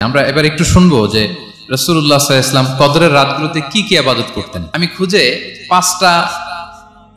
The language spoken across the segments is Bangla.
আমরা এবার একটু শুনব যে রসুল্লাহ ইসলাম কদরের রাতগুলোতে কি কি আবাদত করতেন। আমি খুঁজে পাঁচটা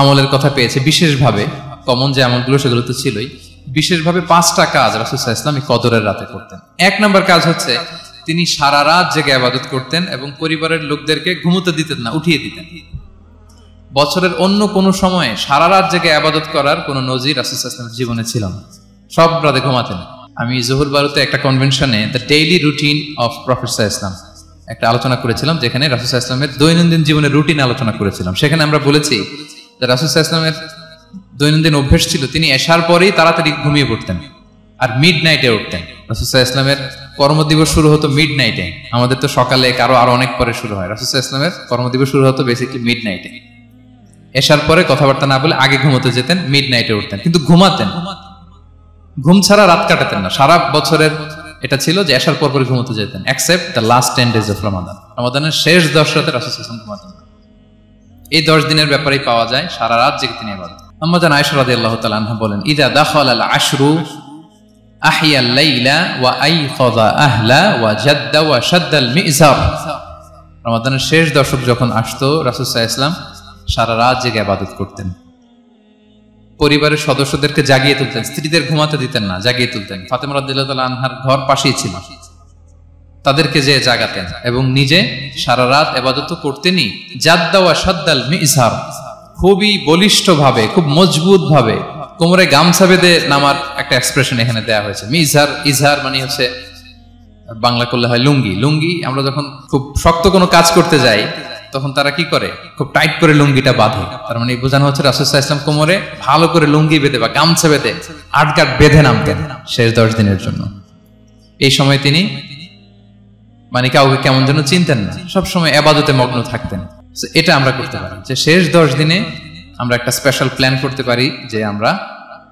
আমলের কথা পেয়েছি, বিশেষভাবে কমন যে আমলগুলো সেগুলো তো ছিলই, বিশেষভাবে পাঁচটা কাজ রাসুল্লাহ ইসলাম কদরের রাতে করতেন। এক নম্বর কাজ হচ্ছে তিনি সারা রাত জেগে আবাদত করতেন এবং পরিবারের লোকদেরকে ঘুমোতে দিতেন না, উঠিয়ে দিতেন। বছরের অন্য কোনো সময়ে সারা রাত জেগে আবাদত করার কোনো নজির রাসুল্লাহ ইসলামের জীবনে ছিল না। সব রাতে ঘুমাতেন। আমি জহুর বারুতে একটা কনভেনশনে the daily routine of professor Islam একটা আলোচনা করেছিলাম, যেখানে রাসুসা ইসলামের দৈনন্দিন জীবনের রুটিন আলোচনা করেছিলাম। সেখানে আমরা বলেছি যে রাসুসা ইসলামের দৈনন্দিন অভ্যেস ছিল, তিনি এসার পরেই তাড়াতাড়ি ঘুমিয়ে পড়তেন আর মিড নাইটে উঠতেন রাসুসা ইসলামের কর্মদিবস শুরু হতো মিড নাইটে আমাদের তো সকালে কারও আরও অনেক পরে শুরু হয়। রাসুসা ইসলামের কর্মদিবস শুরু হতো বেসিকলি মিড নাইটে এসার পরে কথাবার্তা না বলে আগে ঘুমোতে যেতেন মিড নাইটে উঠতেন, কিন্তু ঘুমাতেন। ঘুম ছাড়া রাত কাটাতেন না। সারা বছরের এটা ছিল যে আসার পর পরে ঘুমোতে যেতেন accept the last ten days of Ramadan রমাদানের শেষ দশ রাতে রাসুল ঘুমাতেন। না এই দশ দিনের ব্যাপারেই পাওয়া যায় সারা রাত জেগে তিনি আবাদ আম্মাজান আয়সা রাদি আল্লাহ তাআলা বলেন, ইদা দাখাল আল আশরু আহিয়া লাইলা ওয়া আইখাযা আহলা ওয়া জাদ্দা ওয়া শাদ্দাল মিজার। রমাদানের শেষ দশক যখন আসতো, রাসূল ইসলাম সারা রাত জেগে আবাদত করতেন। পরিবারের সদস্যদেরকে জাগিয়ে তুলতেন, স্ত্রীদের ঘুমাতে দিতেন না, জাগিয়ে তুলতেন। ফাতেমা রাদিল্লাহ আনহার ঘর পাশেই ছিল। তাদেরকে যে জাগাতেন এবং নিজে সারা রাত এবাদত করতেনই জাদ্দাওয়া সাদ্দাল মিজহার খুবই বলিষ্ঠ ভাবে খুব মজবুত ভাবে কোমরে গামছা বেঁধে নামার একটা এক্সপ্রেশন এখানে দেওয়া হয়েছে। মিজহার ইজহার মানে হচ্ছে বাংলা করলে হয় লুঙ্গি। লুঙ্গি আমরা যখন খুব শক্ত কোনো কাজ করতে যাই তখন তারা কি করে? খুব টাইট করে লুঙ্গিটা বাঁধে। তার মানে বোঝানো হচ্ছে রাসুসাহ ইসলাম কোমরে ভালো করে লুঙ্গি বেঁধে বা গামছা বেঁধে আটকাট বেঁধে নামতেন শেষ দশ দিনের জন্য। এই সময় তিনি মানে কাউকে কেমন যেন চিনতেন না। সবসময় আবাদতে মগ্ন থাকতেন। এটা আমরা করতে পারি। যে শেষ দশ দিনে আমরা একটা স্পেশাল প্ল্যান করতে পারি যে আমরা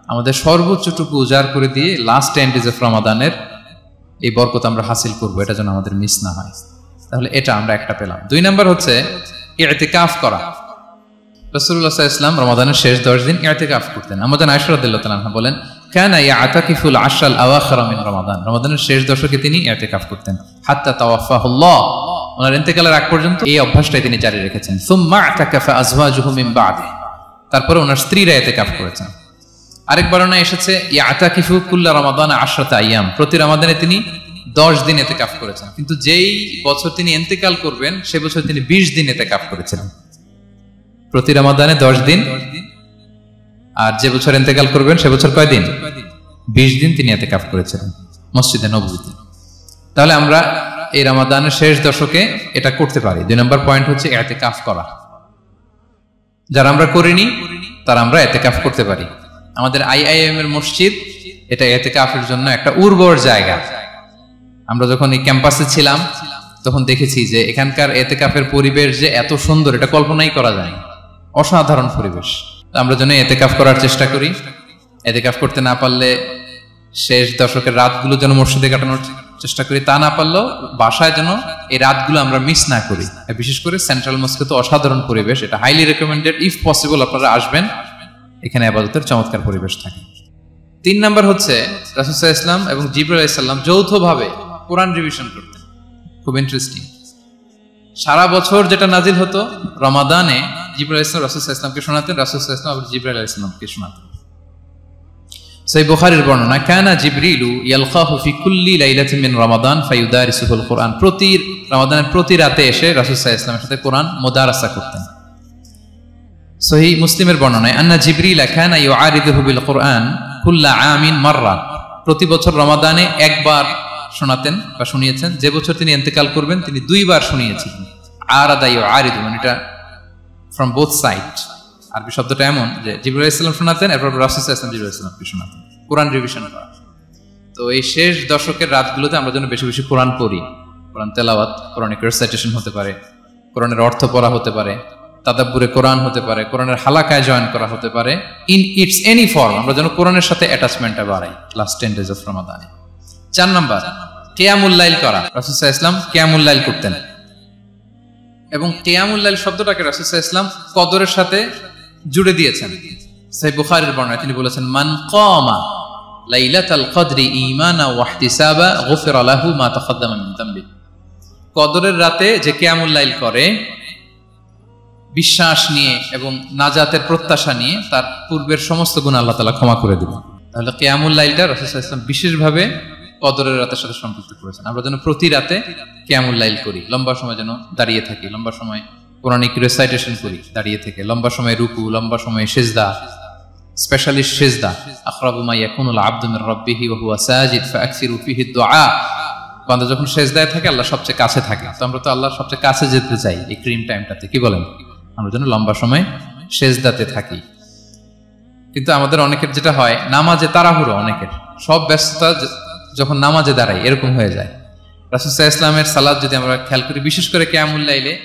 আমাদের সর্বোচ্চটুকু উজাড় করে দিয়ে লাস্ট টেন ডেজ অফ রমাদানের এই বরকত আমরা হাসিল করব। এটা যেন আমাদের মিস না হয়। তাহলে এটা আমরা একটা পেলাম। দুই নাম্বার হচ্ছে কাফ করা। রসুল্লাহ ইসলাম রমাদানের শেষ দশ দিন করতেন। আমাদের বলেন, কেন আতাকিফুল আশাল আওয়াখরামিন রমাদান। রমাদানের শেষ দশকে তিনি কাফ করতেন। হাত্তা তাওয়াফাহুল্লাহ। ওনার ইন্তেকালের আগ পর্যন্ত এই অভ্যাসটাই তিনি জারি রেখেছেন। সুম্মা আতাকাফা আজওয়াজুহু মিন বাদে। তারপরে ওনার স্ত্রীরা কাফ করেছেন। আরেক বর্ণনা এসেছে, ইয়াতাকিফু কুল্লা রমাদান আশরাত আইয়াম প্রতি রমাদানে তিনি দশ দিন এতে কাফ করেছেন। কিন্তু যেই বছর তিনি এন্তেকাল করবেন, সে বছর তিনি বিশ দিন এতে কাফ করেছিলেন প্রতি রামাদানে দশ দিন। আর যে বছর এন্তেকাল করবেন, সে বছর কয় দিন? বিশ দিন তিনি এতে কাফ করেছিলেন মসজিদে নবীতে তাহলে আমরা এই রামাদানের শেষ দশকে এটা করতে পারি। দুই নম্বর পয়েন্ট হচ্ছে এতে কাফ করা। যারা আমরা করিনি, তারা আমরা এতে কাফ করতে পারি। আমাদের আইআইএম এর মসজিদ, এটা এতে কাফের জন্য একটা উর্বর জায়গা। আমরা যখন এই ক্যাম্পাসে ছিলাম, তখন দেখেছি যে এখানকার এতেকাফের পরিবেশ যে এত সুন্দর, এটা কল্পনাই করা যায় অসাধারণ পরিবেশ। আমরা যেন এতেকাফ করার চেষ্টা করি। এতেকাফ করতে না পারলে শেষ দশকের রাতগুলো যেন মসজিদে কাটানোর চেষ্টা করি। তা না পারলেও বাসায় যেন এই রাতগুলো আমরা মিস না করি। বিশেষ করে সেন্ট্রাল মস্কে তো অসাধারণ পরিবেশ, এটা হাইলি রেকমেন্ডেড ইফ পসিবল আপনারা আসবেন, এখানে আবাদতের চমৎকার পরিবেশ থাকে। তিন নাম্বার হচ্ছে রাসুসাহ ইসলাম এবং জিবুল ইসলাম যৌথভাবে কোরআন রিভিশন করতেন খুব ইন্টারেস্টিং সারা বছর যেটা নাজিল হতো, রমাদানে জিবরাল ইসলাম রাসুল ইসলামকে শোনাতেন, রাসুল ইসলাম আবার জিবরাল ইসলামকে শোনাতেন। সেই বর্ণনা, কানা জিবরিলু কুল্লি মিন রমাদান ফায়ুদারিসুল কোরআন। প্রতি রমাদানের প্রতি রাতে এসে রাসূল সাল্লাল্লাহু ইসলামের সাথে কোরআন মুদারাসা করতেন। সহি মুসলিমের বর্ণনায়, আন্না জিবরিল কানা ইউআরিদুহু বিল কোরআন কুল্লা আমিন মাররা। প্রতি বছর রমাদানে একবার শোনাতেন বা শুনিয়েছেন। যে বছর তিনি এন্তেকাল করবেন, তিনি দুইবার শুনিয়েছিলেন আর আদাই আরিদ মানে এটা ফ্রম বোথ সাইড আরবি শব্দটা এমন যে জিবুল ইসলাম শোনাতেন, এরপর রাসুল ইসলাম জিবুল ইসলামকে শোনাতেন। কোরআন রিভিশন করা। তো এই শেষ দশকের রাতগুলোতে আমরা যেন বেশি বেশি কোরআন পড়ি। কোরআন তেলাওয়াত কোরআনিক রেসাইটেশন হতে পারে, কোরআনের অর্থ পড়া হতে পারে, তাদাব্বুরে কোরআন হতে পারে, কোরআনের হালাকায় জয়েন করা হতে পারে। ইন ইটস এনি ফর্ম আমরা যেন কোরআনের সাথে অ্যাটাচমেন্টটা বাড়াই। লাস্ট টেন ডেজ অফ রমাদানে চার নাম্বার কেয়ামুল্লাইল করা। রাসুসাহ ইসলাম কেয়ামুল্লাইল করতেন। এবং কেয়ামুল্লাইল শব্দটাকে রাসুসাহ ইসলাম কদরের সাথে জুড়ে দিয়েছেন। সেই বুখারের বর্ণায় তিনি বলেছেন, মান কমা লাইলাতাল কদরি ঈমানা ওয়া ইহতিসাবা গুফিরা লাহু মা তাকাদ্দামা মিন যামবি কদরের রাতে যে কিয়ামুল করে, বিশ্বাস নিয়ে এবং নাজাতের প্রত্যাশা নিয়ে তার পূর্বের সমস্ত গুণ আল্লাহ তালা ক্ষমা করে দিবেন। তাহলে কেয়ামুল লাইলটা রসুল ইসলাম বিশেষভাবে কদরের রাতের সাথে সম্পৃক্ত করেছেন। আমরা যেন প্রতি রাতে কেমন লাইল করি, লম্বা সময় যেন দাঁড়িয়ে থাকি, লম্বা সময় পৌরাণিক রেসাইটেশন করি, দাঁড়িয়ে থেকে, লম্বা সময় রুকু, লম্বা সময় সেজদা স্পেশালিস্ট সেজদা, আখরাবু মা ইয়াকুনুল আবদু মির রাব্বিহি ওয়া হুয়া সাজিদ দুআ। বান্দা যখন সেজদায় থাকে, আল্লাহ সবচেয়ে কাছে থাকে। তো আমরা তো আল্লাহর সবচেয়ে কাছে যেতে চাই এই ক্রিম টাইমটাতে কি বলেন? আমরা যেন লম্বা সময় সেজদাতে থাকি। কিন্তু আমাদের অনেকের যেটা হয়, নামাজে তাড়াহুড়ো অনেকের। সব ব্যস্ততা যখন নামাজে দাঁড়াই, এরকম হয়ে যায়। রাসুসাহ ইসলামের সালাদ যদি আমরা খেয়াল করি, বিশেষ করে কেয়ামুল লাইলে,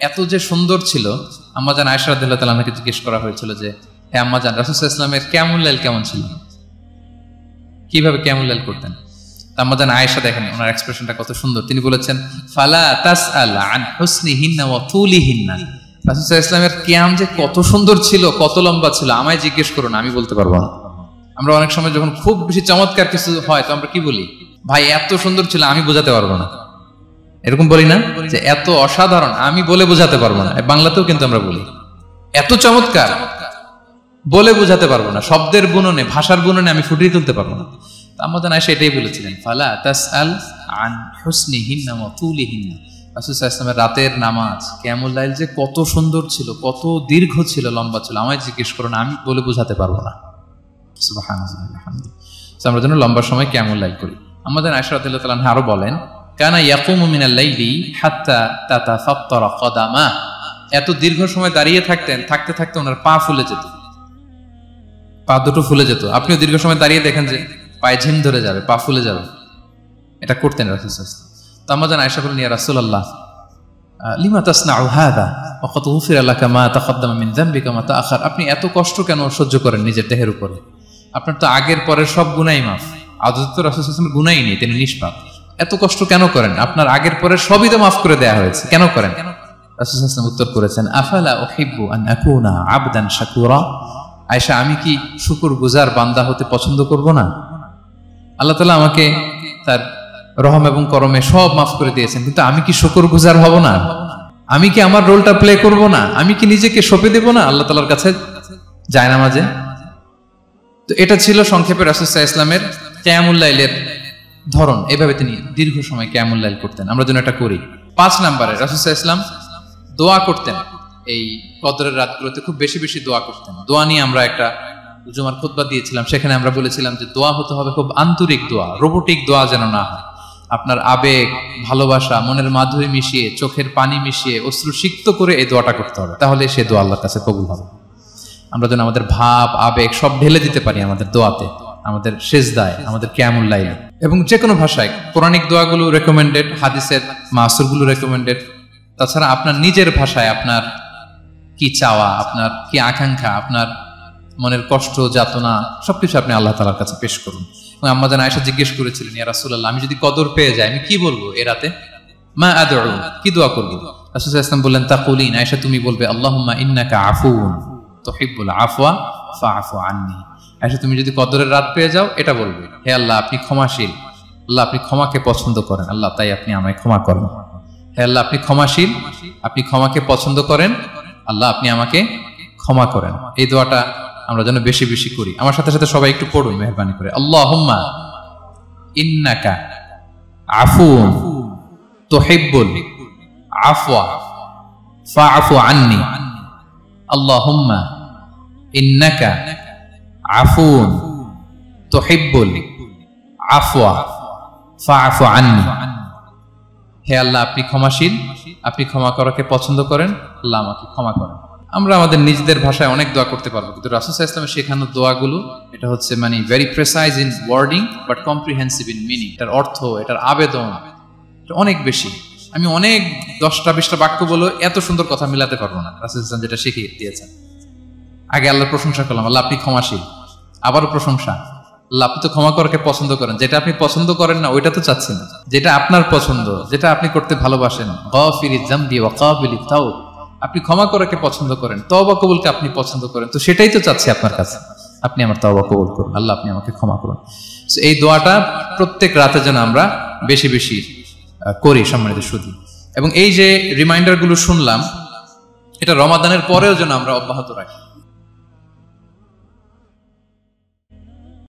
এত যে সুন্দর ছিল আম্মাজান আয়সা রাদিল্লাহ তালাকে জিজ্ঞেস করা হয়েছিল যে হ্যাঁ আম্মাজান রাসুসাহ ইসলামের কেয়ামুল লাইল কেমন ছিল? কীভাবে কেয়ামুল লাইল করতেন? আম্মাজান আয়েশা দেখেন, ওনার এক্সপ্রেশনটা কত সুন্দর। তিনি বলেছেন, ফালা তাস আল আন হুসনি ইসলামের কিয়াম যে কত সুন্দর ছিল, কত লম্বা ছিল, আমায় জিজ্ঞেস করুন, আমি বলতে পারব না। আমরা অনেক সময় যখন খুব বেশি চমৎকার কিছু হয়, তো আমরা কি বলি? ভাই, এত সুন্দর ছিল, আমি বোঝাতে পারব না। এরকম বলি না যে, এত অসাধারণ, আমি বলে বোঝাতে পারব না। বাংলাতেও কিন্তু আমরা বলি, এত চমৎকার, বলে বোঝাতে পারব না। শব্দের বুননে, ভাষার বুননে আমি ফুটিয়ে তুলতে পারব না। আমাদের আয়সা এটাই বলেছিলেন, ফালা তাস আল আন হুসনি হিন্না তুলি হিন্না ইসলামের রাতের নামাজ, কেমন লাইল যে কত সুন্দর ছিল, কত দীর্ঘ ছিল, লম্বা ছিল। আমায় জিজ্ঞেস করো না আমি বলে বোঝাতে পারব না। আমরা যেন লম্বা সময় কেমন লাইল করি। আমাদের তালান আরও বলেন, কানা ইয়াকুমু হাত্তা তাতাফাত্তারা কদামা। এত দীর্ঘ সময় দাঁড়িয়ে থাকতেন, থাকতে থাকতে ওনার পা ফুলে যেত। পা দুটো ফুলে যেত। আপনিও দীর্ঘ সময় দাঁড়িয়ে দেখেন যে, পায়ে ঝিম ধরে যাবে, পা ফুলে যাবে। এটা করতেন রাসুল তো আমরা যেন আয়সা বলেন, ইয়া লিমা হাদা? ওয়াকাদ গুফিরা লাকা মা তাকদ্দামা মিন যামবিকা, মা তাআখার? আপনি এত কষ্ট কেন সহ্য করেন নিজের দেহের উপরে? আপনার তো আগের পরের সব গুনাই মাফ। আদত তো রাসূল গুনাই নেই, তিনি নিষ্পাপ। এত কষ্ট কেন করেন? আপনার আগের পরের সবই তো মাফ করে দেয়া হয়েছে। কেন করেন? রাসূল উত্তর করেছেন, আফালা উহিব্বু আন আবদান শাকুরা? আয়েশা, আমি কি শুকুর গুজার বান্দা হতে পছন্দ করব না? আল্লাহ তাআলা আমাকে তার রহম এবং করমে সব মাফ করে দিয়েছেন, কিন্তু আমি কি শুকুর গুজার হব না? আমি কি আমার রোলটা প্লে করব না? আমি কি নিজেকে সঁপে দেব না? আল্লাহ তালার কাছে যায় না মাঝে তো এটা ছিল সংক্ষেপে রাসুসাহ ইসলামের ক্যামুল্লাইলের ধরন। এভাবে তিনি দীর্ঘ সময় ক্যামুল্লাইল করতেন। আমরা যেন এটা করি। পাঁচ নাম্বারে রাসুসাহ ইসলাম দোয়া করতেন। এই কদরের রাতগুলোতে খুব বেশি বেশি দোয়া করতেন। দোয়া নিয়ে আমরা একটা জুমার খুতবা দিয়েছিলাম। সেখানে আমরা বলেছিলাম যে দোয়া হতে হবে খুব আন্তরিক দোয়া, রোবোটিক দোয়া যেন না হয়। আপনার আবেগ, ভালোবাসা, মনের মাধুরী মিশিয়ে, চোখের পানি মিশিয়ে অশ্রু সিক্ত করে এই দোয়াটা করতে হবে। তাহলে সে দোয়া আল্লাহর কাছে কবুল হবে। আমরা যেন আমাদের ভাব, আবেগ সব ঢেলে দিতে পারি আমাদের দোয়াতে, আমাদের শেষ দায় আমাদের ক্যামুল লাইলে এবং যে কোনো ভাষায়, পৌরাণিক দোয়াগুলো রেকমেন্ডেড হাদিসের মাসুরগুলো রেকমেন্ডেড তাছাড়া আপনার নিজের ভাষায় আপনার কি চাওয়া, আপনার কি আকাঙ্ক্ষা, আপনার মনের কষ্ট, যাতনা, সবকিছু আপনি আল্লাহ তালার কাছে পেশ করুন। এবং আম্মা জান আয়সা জিজ্ঞেস করেছিলেন, ইয়া রাসূলুল্লাহ, আমি যদি কদর পেয়ে যাই, আমি কি বলব এ রাতে? মা আদর কি দোয়া করব? রাসূল ইসলাম বললেন, তাকুলিন। আয়সা তুমি বলবে, আল্লাহুম্মা ইন্নাকা আফুন তুহিব্বুল আফওয়া ফাআফু আন্নি। আয়সা তুমি যদি কদরের রাত পেয়ে যাও, এটা বলবে। হে আল্লাহ, আপনি ক্ষমাশীল। আল্লাহ, আপনি ক্ষমাকে পছন্দ করেন। আল্লাহ, তাই আপনি আমায় ক্ষমা করেন। হে আল্লাহ, আপনি ক্ষমাশীল। আপনি ক্ষমাকে পছন্দ করেন। আল্লাহ, আপনি আমাকে ক্ষমা করেন। এই দোয়াটা আমরা যেন বেশি বেশি করি। আমার সাথে সাথে সবাই একটু পড়ুন, মেহরবানি করে। আল্লাহুম্মা ইন্নাকা আফুন তুহিব্বুল আফওয়া ফাআফু আন্নি। আল্লাহুম্মা ইন্নাকা আফুন তুহিব্বুল আফওয়া, ফাআফু আন্নি। হে আল্লাহ, আপনি ক্ষমাশীল, আপনি ক্ষমা করাকে পছন্দ করেন, আল্লাহ আমাকে ক্ষমা করেন। আমরা আমাদের নিজেদের ভাষায় অনেক দোয়া করতে পারব, কিন্তু রাসুসাহ ইসলামের শেখানো দোয়াগুলো, এটা হচ্ছে মানে very precise in wording but comprehensive in meaning এটার অর্থ, এটার আবেদন, এটা অনেক বেশি। আমি অনেক দশটা বিশটা বাক্য বলে এত সুন্দর কথা মিলাতে পারব না, রাসুল ইসলাম যেটা শিখিয়ে দিয়েছেন। আগে আল্লাহর প্রশংসা করলাম, আল্লাহ আপনি ক্ষমাশীল। আবারও প্রশংসা। আল্লাহ আপনি তো ক্ষমা করাকে পছন্দ করেন। যেটা আপনি পছন্দ করেন না, ওইটা তো চাচ্ছেন। যেটা আপনার পছন্দ, যেটা আপনি করতে ভালোবাসেন। ওয়া তাও আপনি ক্ষমা করাকে পছন্দ করেন তবা কবুলকে আপনি পছন্দ করেন। তো সেটাই তো চাচ্ছি আপনার কাছে। আপনি আমার তওবা কবুল করুন, আল্লাহ আপনি আমাকে ক্ষমা করুন। এই দোয়াটা প্রত্যেক রাতে যেন আমরা বেশি বেশি করি, সম্মানিত শুধু এবং এই যে রিমাইন্ডারগুলো শুনলাম, এটা রমাদানের পরেও যেন আমরা অব্যাহত রাখি।